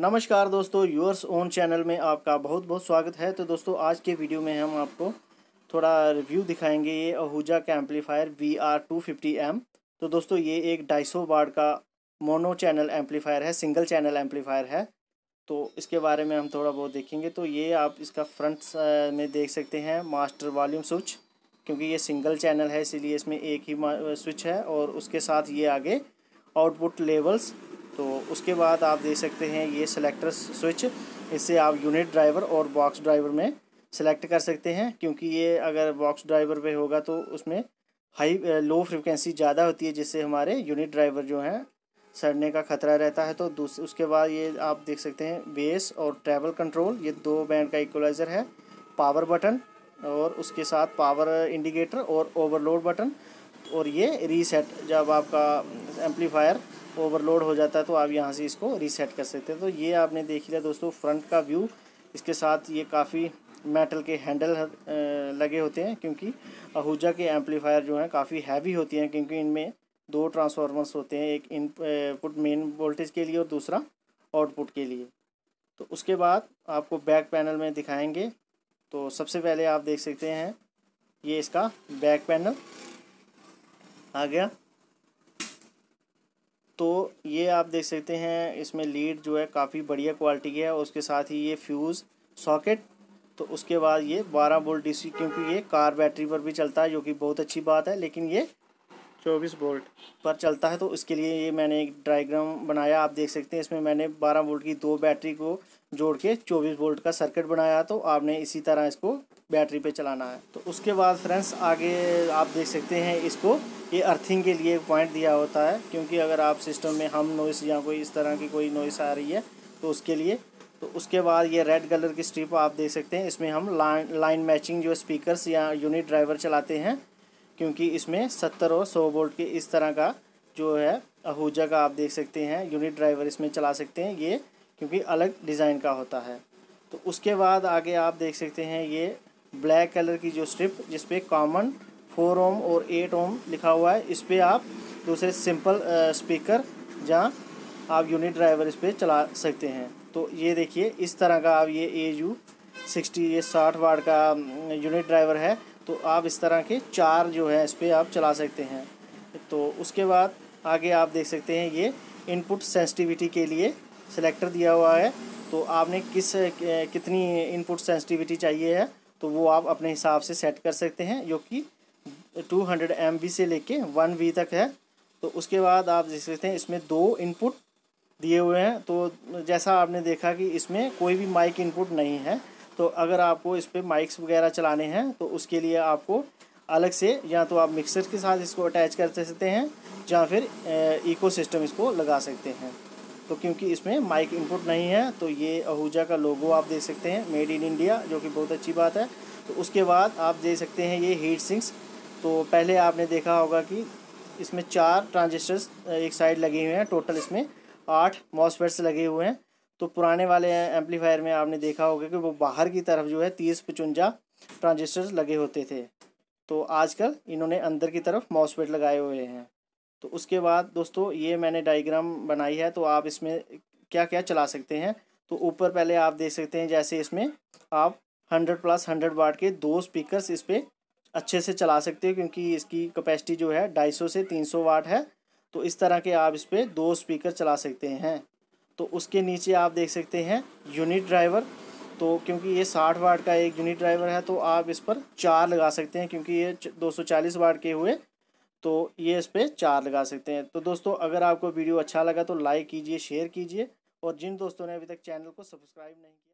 नमस्कार दोस्तों yours own channel में आपका बहुत बहुत स्वागत है। तो दोस्तों, आज के वीडियो में हम आपको थोड़ा रिव्यू दिखाएँगे ये अहूजा का amplifier V R two fifty M तो दोस्तों, ये एक ढाई वार्ड का मोनो चैनल एम्पलीफायर है सिंगल चैनल एम्पलीफायर है। तो इसके बारे में हम थोड़ा बहुत देखेंगे। तो ये आप इसका फ्रंट में देख सकते हैं मास्टर वॉल्यूम स्विच क्योंकि ये सिंगल चैनल है, इसीलिए इसमें एक ही स्विच है और उसके साथ ये आगे आउटपुट लेवल्स तो उसके बाद आप देख सकते हैं ये सिलेक्टर स्विच इससे आप यूनिट ड्राइवर और बॉक्स ड्राइवर में सेलेक्ट कर सकते हैं, क्योंकि ये अगर बॉक्स ड्राइवर पे होगा तो उसमें हाई लो फ्रिक्वेंसी ज़्यादा होती है, जिससे हमारे यूनिट ड्राइवर जो हैं, सड़ने का खतरा रहता है। तो उसके बाद ये आप देख सकते हैं बेस और ट्रैवल कंट्रोल ये दो बैंड का इक्वलाइज़र है। पावर बटन और उसके साथ पावर इंडिकेटर और ओवरलोड बटन और ये रीसेट जब आपका एम्पलीफायर ओवरलोड हो जाता है तो आप यहाँ से इसको रीसेट कर सकते हैं। तो ये आपने देख लिया दोस्तों फ्रंट का व्यू इसके साथ ये काफ़ी मेटल के हैंडल लगे होते हैं, क्योंकि आहूजा के एम्पलीफायर जो हैं काफ़ी हैवी होती हैं, क्योंकि इनमें दो ट्रांसफार्मर्स होते हैं, एक इनपुट मेन वोल्टेज के लिए और दूसरा आउटपुट के लिए। तो उसके बाद आपको बैक पैनल में दिखाएँगे। तो सबसे पहले आप देख सकते हैं, ये इसका बैक पैनल आ गया। तो ये आप देख सकते हैं, इसमें लीड जो है काफ़ी बढ़िया क्वालिटी की है उसके साथ ही ये फ्यूज़ सॉकेट तो उसके बाद ये 12 वोल्ट डीसी क्योंकि ये कार बैटरी पर भी चलता है, जो कि बहुत अच्छी बात है, लेकिन ये 24 वोल्ट। पर चलता है तो इसके लिए ये मैंने एक डायग्राम बनाया, आप देख सकते हैं, इसमें मैंने 12 वोल्ट की दो बैटरी को जोड़ के 24 वोल्ट का सर्किट बनाया तो आपने इसी तरह इसको बैटरी पे चलाना है। तो उसके बाद फ्रेंड्स आगे आप देख सकते हैं, इसको ये अर्थिंग के लिए पॉइंट दिया होता है, क्योंकि अगर आप सिस्टम में हम नॉइस या कोई इस तरह की कोई नॉइस आ रही है तो उसके लिए। तो उसके बाद ये रेड कलर की स्ट्रिप आप देख सकते हैं, इसमें हम लाइन लाइन मैचिंग जो स्पीकर्स या यूनिट ड्राइवर चलाते हैं क्योंकि इसमें सत्तर और सौ वोल्ट के इस तरह का जो है, अहूजा का आप देख सकते हैं यूनिट ड्राइवर इसमें चला सकते हैं ये, क्योंकि अलग डिज़ाइन का होता है। तो उसके बाद आगे आप देख सकते हैं ये ब्लैक कलर की जो स्ट्रिप जिस पे कॉमन फोर ओम और एट ओम लिखा हुआ है इस पर आप दूसरे सिंपल स्पीकर जहाँ आप यूनिट ड्राइवर इस पर चला सकते हैं। तो ये देखिए, इस तरह का आप ये ए यू सिक्सटी ये साठ वाट का यूनिट ड्राइवर है। तो आप इस तरह के चार जो है इस पर आप चला सकते हैं। तो उसके बाद आगे आप देख सकते हैं ये इनपुट सेंसिटिविटी के लिए सिलेक्टर दिया हुआ है। तो आपने किस, कितनी इनपुट सेंसिटिविटी चाहिए है तो वो आप अपने हिसाब से सेट कर सकते हैं, जो कि टू हंड्रेड एम बी से लेके वन वी तक है। तो उसके बाद आप देख सकते हैं इसमें दो इनपुट दिए हुए हैं। तो जैसा आपने देखा कि इसमें कोई भी माइक इनपुट नहीं है। तो अगर आपको इस पर माइक्स वगैरह चलाने हैं तो उसके लिए आपको अलग से या तो आप मिक्सर के साथ इसको अटैच कर सकते हैं, या फिर इको सिस्टम इसको लगा सकते हैं। तो क्योंकि इसमें माइक इनपुट नहीं है तो ये अहूजा का लोगो आप देख सकते हैं मेड इन इंडिया जो कि बहुत अच्छी बात है। तो उसके बाद आप देख सकते हैं ये हीट सिंक्स तो पहले आपने देखा होगा कि इसमें चार ट्रांजिस्टर्स एक साइड लगे हुए हैं। टोटल इसमें आठ मॉसफेट्स लगे हुए हैं। तो पुराने वाले एम्पलीफायर में आपने देखा होगा कि वो बाहर की तरफ़ जो है तीस पचुंजा ट्रांजिस्टर लगे होते थे। तो आजकल इन्होंने अंदर की तरफ़ मॉसफेट लगाए हुए हैं। तो उसके बाद दोस्तों ये मैंने डायग्राम बनाई है तो आप इसमें क्या क्या चला सकते हैं। तो ऊपर पहले आप देख सकते हैं जैसे इसमें आप हंड्रेड प्लस हंड्रेड वाट के दो स्पीकर्स इस पर अच्छे से चला सकते हो, क्योंकि इसकी कैपेसिटी जो है ढाई सौ से तीन सौ वाट है। तो इस तरह के आप इस पर दो स्पीकर चला सकते हैं। तो उसके नीचे आप देख सकते हैं यूनिट ड्राइवर तो क्योंकि ये साठ वाट का एक यूनिट ड्राइवर है तो आप इस पर चार लगा सकते हैं, क्योंकि ये दो सौ चालीस वाट के हुए तो ये इस पर चार लगा सकते हैं। तो दोस्तों, अगर आपको वीडियो अच्छा लगा तो लाइक कीजिए शेयर कीजिए, और जिन दोस्तों ने अभी तक चैनल को सब्सक्राइब नहीं किया